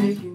take